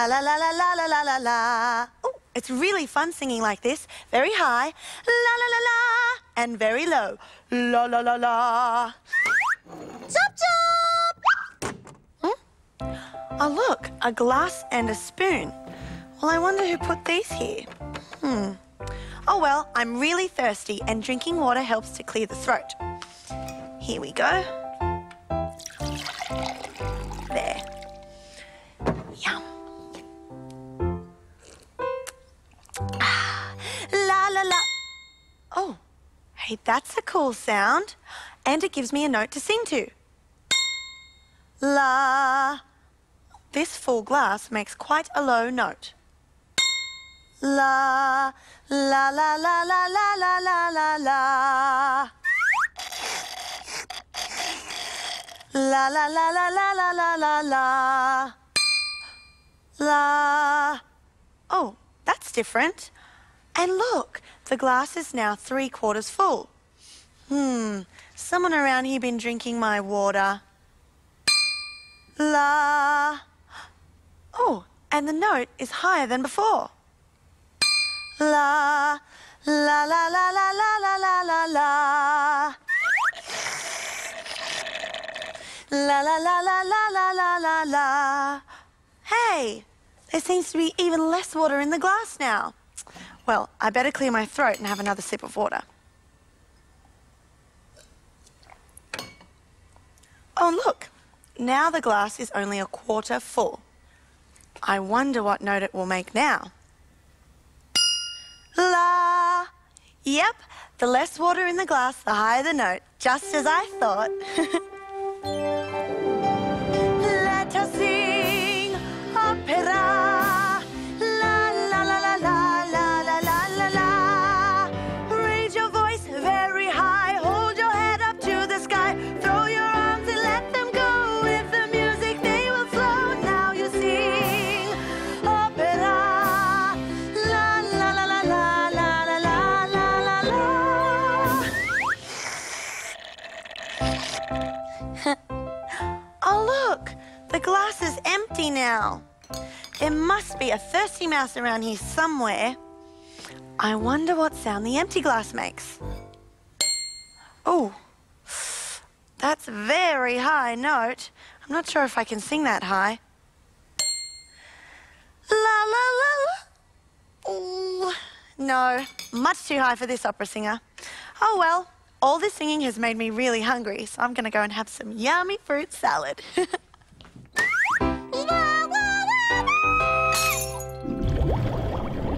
La la la la la la la la la. Oh, it's really fun singing like this. Very high. La la la la. And very low. La la la la. Chop chop! Hmm? Oh, look, a glass and a spoon. Well, I wonder who put these here. Hmm. Oh, well, I'm really thirsty and drinking water helps to clear the throat. Here we go. La la la. Oh, hey, that's a cool sound. And it gives me a note to sing to. La. This full glass makes quite a low note. La, la, la, la, la, la, la, la, la, la. La, la, la, la, la, la, la, la, la. La. Oh, that's different. And look, the glass is now three quarters full. Hmm, someone around here been drinking my water. La. Oh, and the note is higher than before. La, la, la, la, la, la, la, la, la, la. La, la, la, la, la, la, la, la, la. Hey, there seems to be even less water in the glass now. Well, I better clear my throat and have another sip of water. Oh, look. Now the glass is only a quarter full. I wonder what note it will make now. La. Yep, the less water in the glass, the higher the note, just as I thought. The glass is empty now. There must be a thirsty mouse around here somewhere. I wonder what sound the empty glass makes. Oh, that's a very high note. I'm not sure if I can sing that high. La la la la. Ooh, no, much too high for this opera singer. Oh well, all this singing has made me really hungry, so I'm going to go and have some yummy fruit salad.